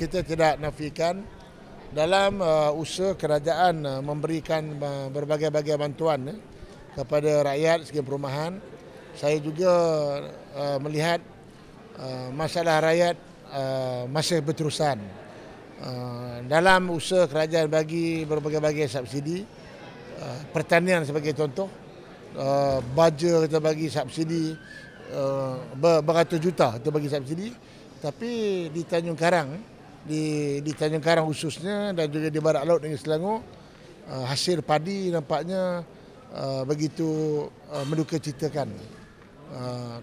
kita tidak nafikan dalam uh, usaha kerajaan uh, memberikan uh, berbagai-bagai bantuan uh, kepada rakyat segi perumahan. Saya juga uh, melihat uh, masalah rakyat uh, masih berterusan uh, dalam usaha kerajaan bagi berbagai-bagai subsidi uh, pertanian sebagai contoh uh, baja kita bagi subsidi uh, beratus juta kita bagi subsidi. Tapi di Tanjung Karang di di Tanjung Karang khususnya dan juga di Barat Laut dengan Selangor hasil padi nampaknya begitu menduka citakan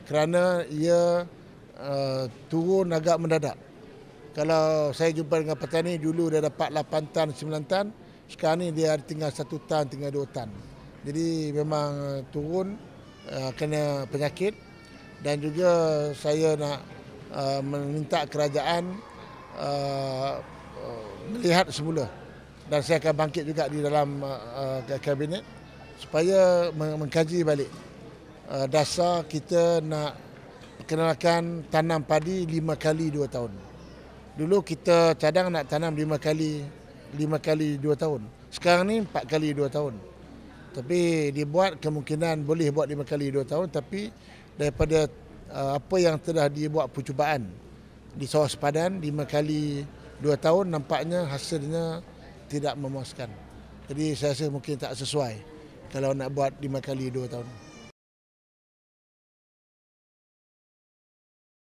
kerana ia turun agak mendadak kalau saya jumpa dengan petani dulu dia dapat 8 tan 9 tan. Sekarang ni dia tinggal 1 tan tinggal 2 tan. Jadi memang turun uh, kena penyakit. Dan juga saya nak uh, meminta kerajaan Uh, melihat semula. Dan saya akan bangkit juga di dalam uh, kabinet supaya mengkaji balik. Uh, dasar kita nak perkenalkan tanam padi lima kali dua tahun. Dulu kita cadang nak tanam lima kali lima kali dua tahun. Sekarang ni empat kali dua tahun. Tapi dibuat kemungkinan boleh buat lima kali dua tahun tapi daripada uh, apa yang telah dibuat percubaan di sawah sepadan lima kali dua tahun nampaknya hasilnya tidak memuaskan. Jadi saya rasa mungkin tak sesuai kalau nak buat lima kali dua tahun.